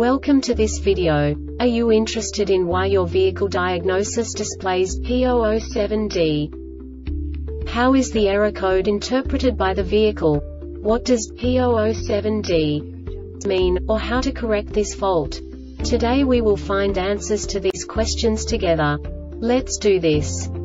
Welcome to this video. Are you interested in why your vehicle diagnosis displays P007D? How is the error code interpreted by the vehicle? What does P007D mean, or how to correct this fault? Today we will find answers to these questions together. Let's do this.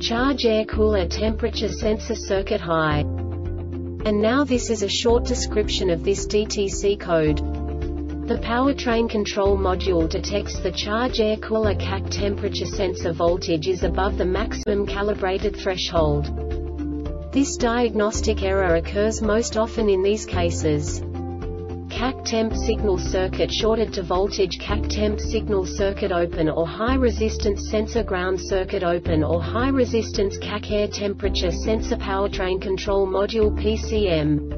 Charge air cooler temperature sensor circuit high. And now this is a short description of this DTC code. The powertrain control module detects the charge air cooler CAC temperature sensor voltage is above the maximum calibrated threshold. This diagnostic error occurs most often in these cases. CAC temp signal circuit shorted to voltage CAC temp signal circuit open or high resistance sensor ground circuit open or high resistance CAC air temperature sensor powertrain control module PCM.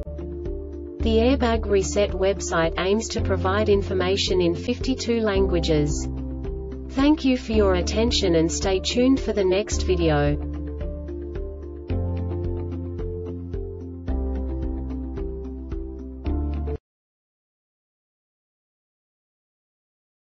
The Airbag Reset website aims to provide information in 52 languages. Thank you for your attention and stay tuned for the next video.